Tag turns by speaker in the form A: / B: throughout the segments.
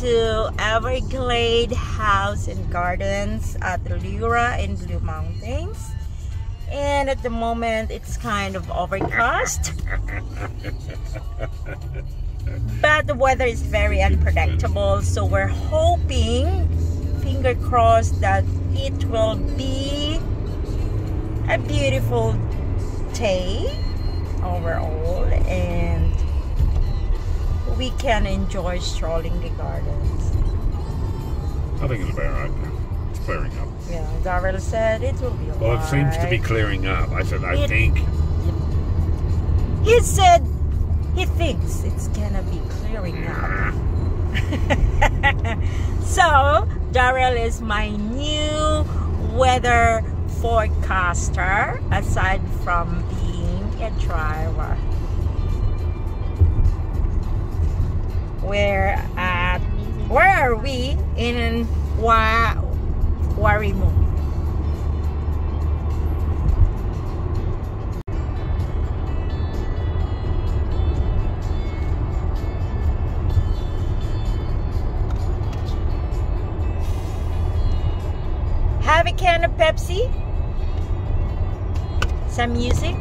A: to Everglade House and Gardens at the Leura in Blue Mountains. And at the moment, it's kind of overcast. but the weather is very unpredictable, so we're hoping, finger crossed, that it will be a beautiful day overall and we can enjoy strolling the gardens.
B: I think it'll be alright now. It's clearing up.
A: Yeah, Darrell said it will be alright.
B: Well, it seems to be clearing up. I said, I
A: It-
B: think.
A: He said he thinks it's gonna be clearing up. so, Darrell is my new weather forecaster aside from being a driver. We're at, where are we? In Wa Warrimoo. Have a can of Pepsi. Some music.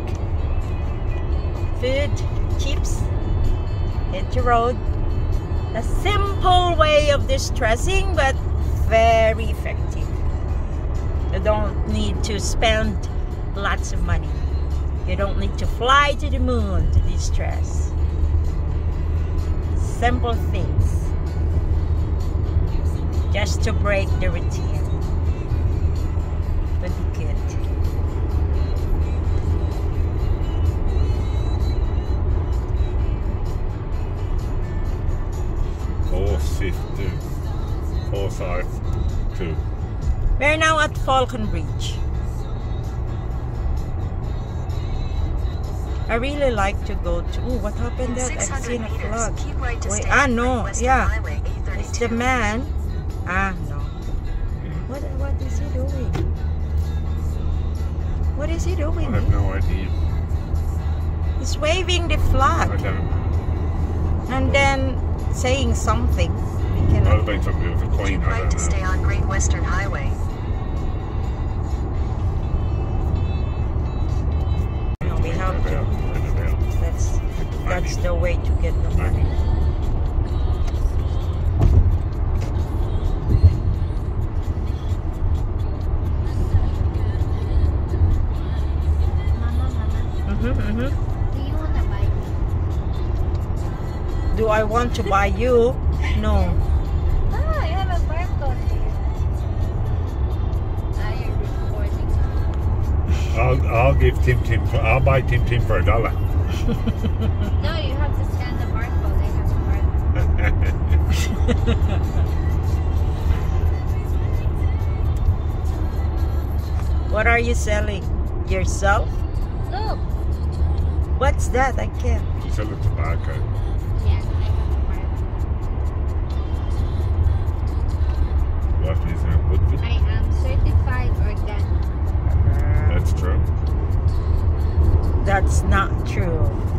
A: Food, chips. Hit the road. A simple way of distressing, but very effective. You don't need to spend lots of money. You don't need to fly to the moon to distress. Simple things. Just to break the routine
B: Forsyth two.
A: We're now at Faulconbridge. I really like to go to. Ooh, what happened there? I've
C: 600
A: seen a
C: meters,
A: flood.
C: keep right to
A: Wait,
C: stay
A: ah, no, yeah. It's the man. Ah, no. What, what is he doing? What is he doing?
B: I have no idea.
A: He's waving the flag
B: don't
A: and then saying something. We
B: Might have
A: cannot.
B: been something with the Queen.
C: Keep
B: I
C: right
B: don't
C: to stay on Great Western Highway.
A: No, we have to.
B: out, find it out.
A: That's that's the way to get the money. Mm-hmm, mm-hmm.
D: Do you wanna buy me?
A: Do I want to buy you? No.
B: I'll, I'll give Tim Tim. For, I'll buy Tim Tim for a dollar.
D: No, you have to scan the barcode. I have a barcode.
A: What are you selling? Yourself?
D: Look.
A: What's that? I can't.
B: She said the tobacco. That's
A: not true.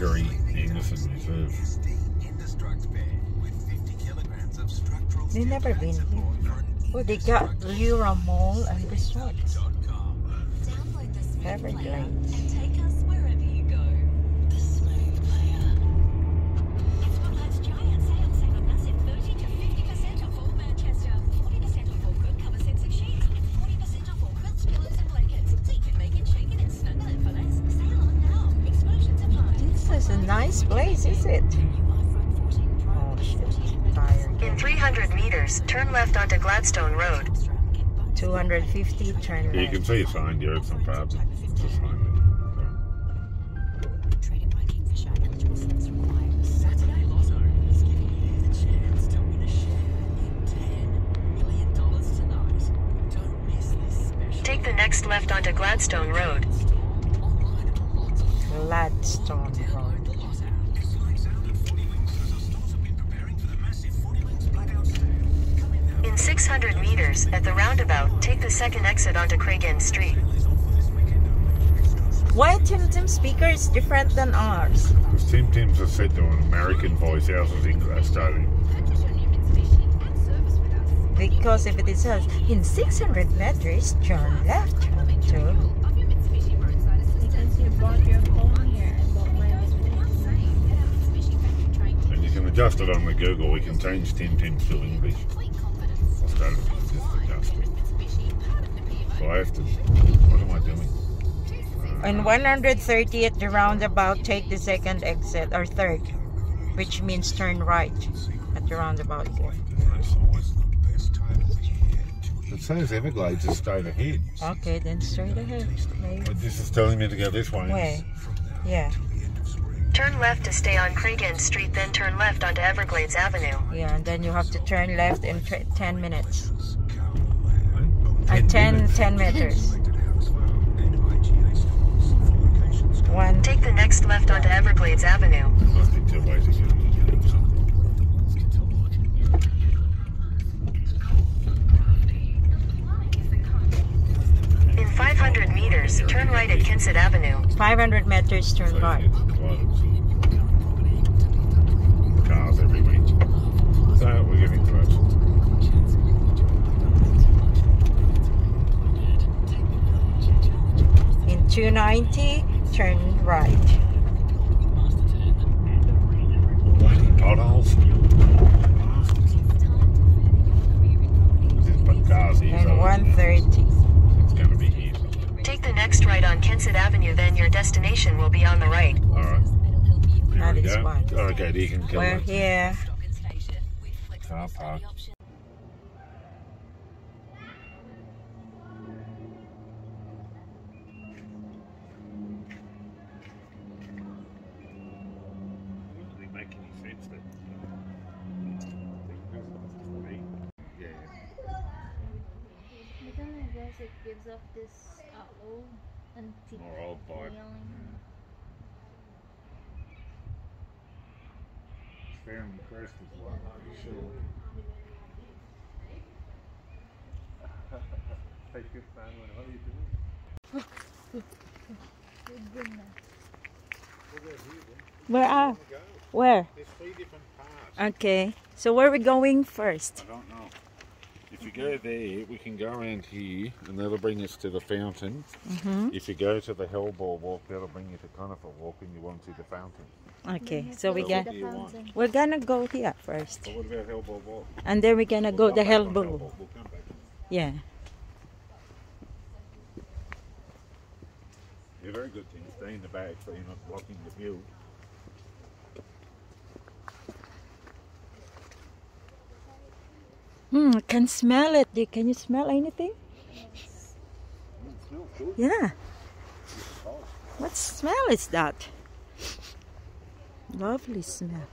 B: Marguerite Anderson Reserve.
A: They never been here. Oh, they got Leura Mall and Resort.
C: Download the
A: Everglades. Place, is it?
C: New iPhone 14 Pro
A: Oh shit,
E: In 300 meters, turn left onto Gladstone Road.
A: 250, turn
B: Yeah, you can see a sign there at some parts. It's a sign
C: Trading by Kingfisher. Eligible slots required. Saturday Lotto is giving you the chance to win a share in $10 million tonight. Don't miss this special
E: Take the next left onto Gladstone Road.
C: online at Lotto.
A: Gladstone Road.
E: 600 meters, at the roundabout, take the second exit onto Craigend Street.
A: Why Tim Tim speaker is different than ours?
B: Because Tim Tim's has said to an American voice, ours is English, Australian.
D: Purchase your new Mitsubishi and service with us.
A: Because if it says in 600 meters, turn left onto
D: Of your Mitsubishi roadside assistance.
F: Because you bought your home here and bought my
D: Saying, get our Mitsubishi factory trained
B: And you can adjust it on the Google. We can change Tim Tim's to English.
D: Complete confidence.
B: Just adjust it.
D: Mitsubishi, part of the PMO.
B: So I have to. What am I doing?
A: On uh, 130 at the roundabout, take the second exit or third, which means turn right at the roundabout here.
B: It says Everglades is straight ahead.
A: Okay, then straight ahead.
B: But this is telling me to go this way.
A: Where? Yeah,
E: Turn left to stay on Craig Street, then turn left onto Everglades Avenue.
A: yeah, and then you have to turn left in tw 10 minutes.
B: Ten
A: Uh, 10,
B: minutes.
A: 10 meters. One,
E: Take the next left onto Everglades Avenue.
B: Must be two ways to get it.
E: In 500 meters, turn right at Kinsett Avenue.
A: 500 meters, turn right.
B: Cars everywhere. So we're getting close.
A: In 290, turn right.
B: Bloody potholes. Just put cars here.
A: And
B: so
A: 130.
B: It's going to be here. somewhere.
E: Take the next right on Kinsett Avenue, then your destination will be on the right.
B: All right. Here
A: That
B: we
A: is
B: go.
A: fine.
B: Okay, you can kill
A: We're
B: it.
A: here.
B: Car park. Doesn't really make any sense that. Yeah.
F: But then I guess it gives off this uh, old antique
B: More old vibe. Family crest is one, sure. Hey, good family. What are you doing?
A: Where are? Where?
B: There's three different parts.
A: Okay. So where are we going first?
B: I don't know. If you go there, we can go around here, and that'll bring us to the fountain.
A: Mm-hmm.
B: If you go to the Hellball Walk, that'll bring you to Conifer Walk, and you want to see the fountain.
A: Okay. So we
B: So
A: get
B: what do you want?
A: we're gonna go here first,
B: But what about Hellball Walk?
A: and then we're gonna go
B: We'll
A: the
B: come back on
A: Hellbow.
B: We'll come back.
A: Yeah.
B: You're very good, Tim. Stay in the back so you're not blocking the view.
A: Hmm. I can smell it. Can you smell anything?
B: Mm.
A: Yeah. What smell is that? Lovely smell.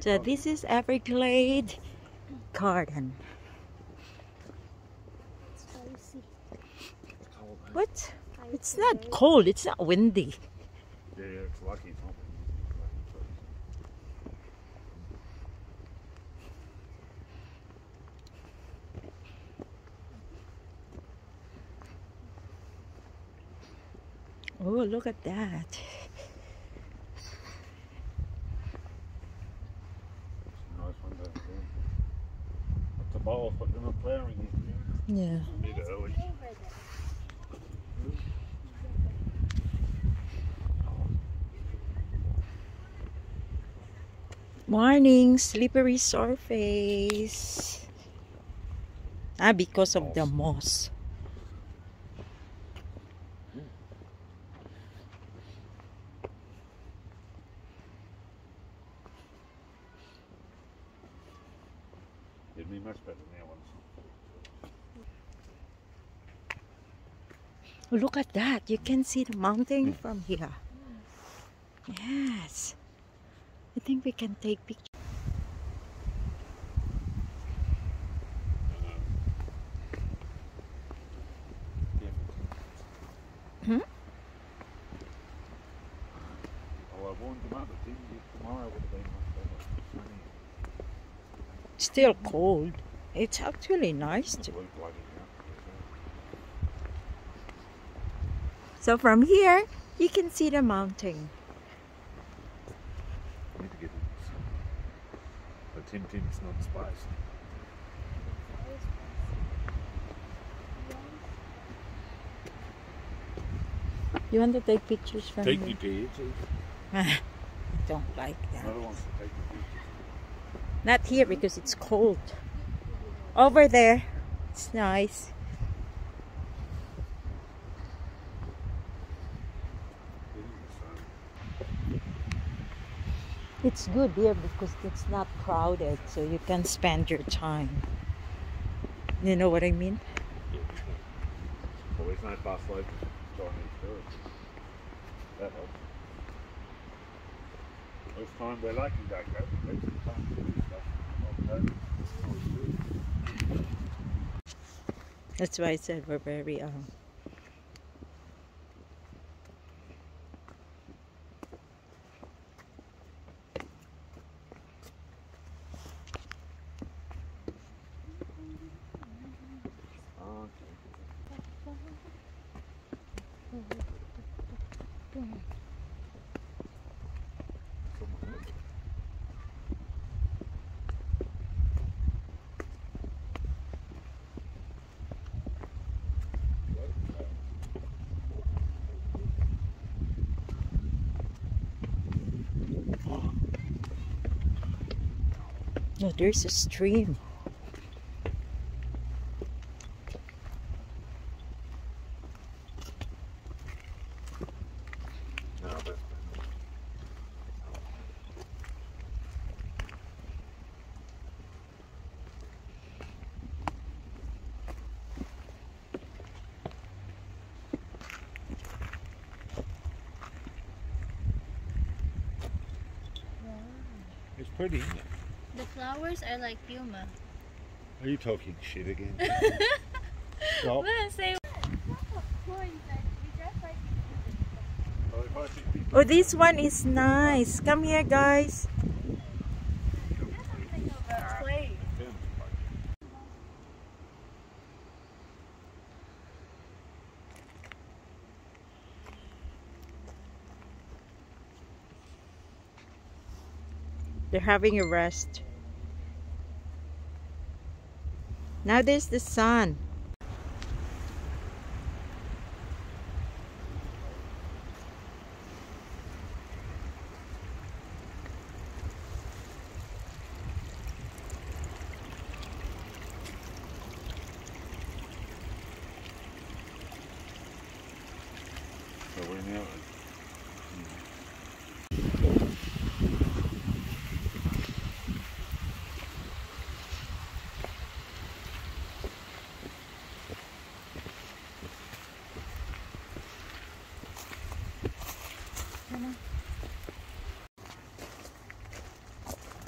A: So this is Everglade Garden. What? It's not cold. It's not windy.
B: Yeah, it's lucky
A: Oh, look at that.
B: Nice one to do. A bowl, but they're flowering.
A: Yeah.
B: A bit early.
A: Morning, slippery surface. Ah, because of the moss.
B: much better than the ones.
A: Look at that. You can see the mountain from here. Yes. I think we can take pictures. Hmm?
B: I warned them up. I think tomorrow would have been much better. Sunny.
A: Still cold. It's actually nice to.
B: blue bloody now.
A: So from here, you can see the mountain.
B: Need to get in. But Tim Tim's not space.
A: You want to take pictures from
B: Take
A: here?
B: me pictures.
A: I don't like that.
B: Another one's to take me pictures.
A: Not here because it's cold. Over there, it's nice.
B: Get in the sun.
A: It's good here because it's not crowded, so you can spend your time. You know what I mean?
B: Always like Chinese tourists. That helps. Time we're lucky, don't go. There's some time to do stuff. Okay. Always good.
A: That's why I said we're very um. No, there's a stream.
B: No, that's It's pretty, isn't it?
F: The flowers are like Puma.
B: Are you talking shit again? Stop.
F: What I say?
A: Oh, this one is nice. Come here, guys. They're having a rest. Now there's the sun.
B: So we're now.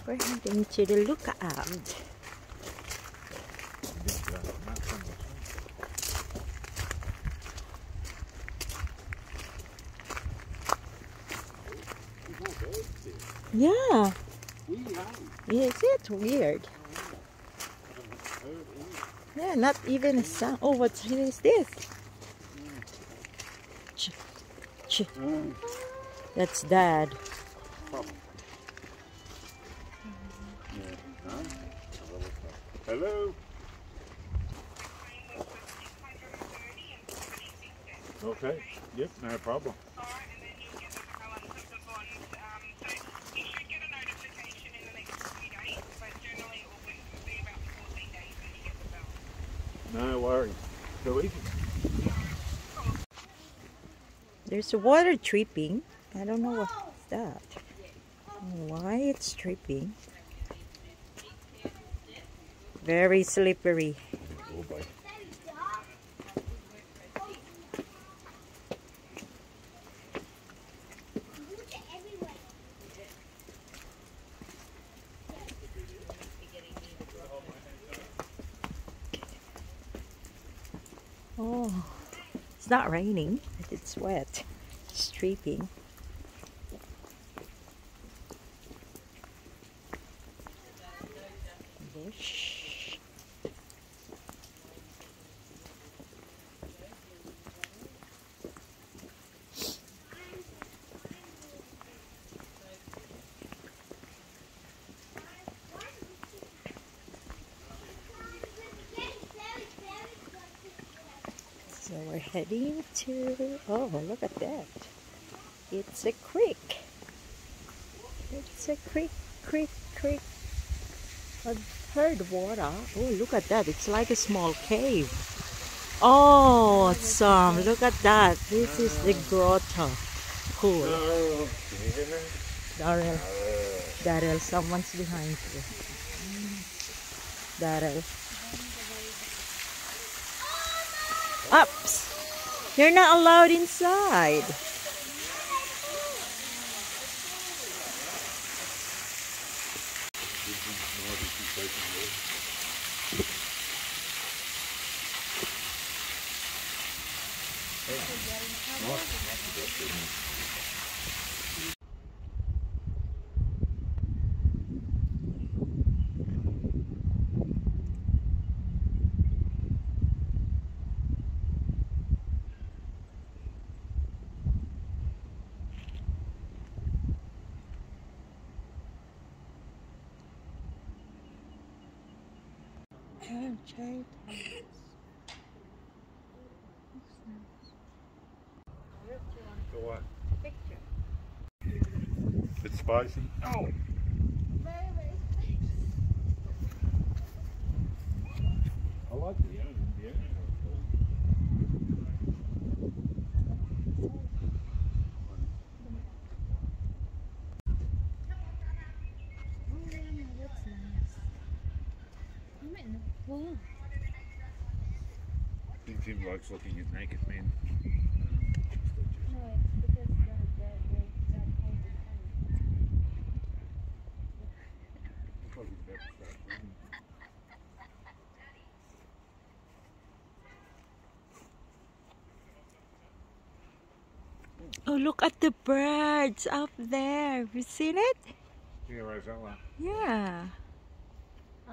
A: We're heading to the lookout. Yeah. Is it weird? Yeah, not even a sound. Oh, what is this? Ch- ch- That's dad.
B: Hello. Okay. Yep, no problem. No worries. Go easy.
A: There's a water dripping. I don't know what's that. Why it's tripping. Very slippery.
B: Oh
A: it's not raining, but it's wet. It's dripping. Bush. So we're heading to. Oh, look at that! It's a creek. It's a creek, creek, creek. I've heard water. Oh, look at that! It's like a small cave. Oh, awesome! Look at that. This is the grotto. Cool. Daryl. Daryl, someone's behind you. Daryl. Ups! You're not allowed inside.
B: Go what? It's spicy. Oh. I like the onion. The onion are cool.
F: That's nice. I'm in the pool.
B: I think Tim likes looking at naked men.
A: Oh, look at the birds up there. Have you seen it?
B: Yeah, Rosella.
A: Yeah.
F: Oh.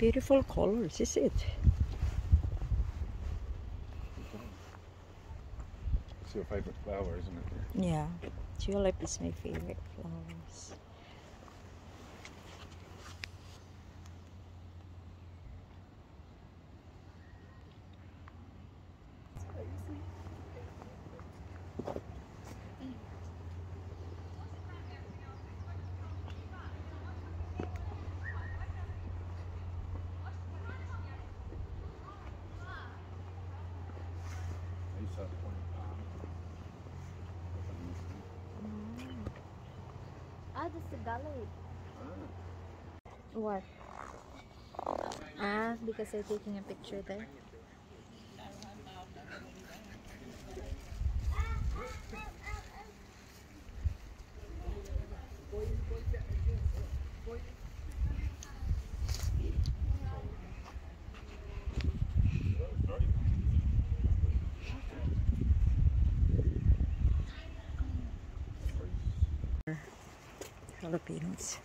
A: Beautiful colors, is it?
B: It's your favourite flower, isn't it?
A: Yeah. Tulip is my favorite flowers.
F: Ah, that's the gallery. What? Ah, because they're taking a picture there.
A: Filipinos.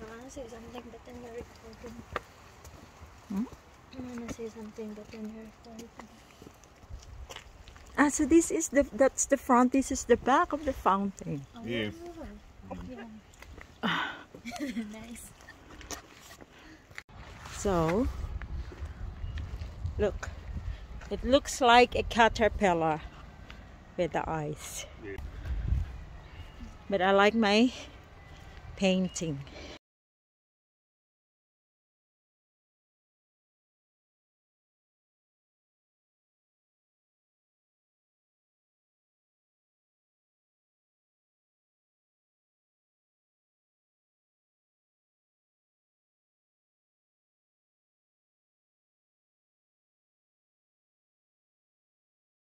F: Ah, wanna say something, but then you're recording.
A: Hmm?
F: I wanna say something, but then you're recording.
A: Ah, so this is the that's the front. This is the back of the fountain.
B: Yeah.
F: nice.
A: So, look, it looks like a caterpillar with the eyes. But I like my painting.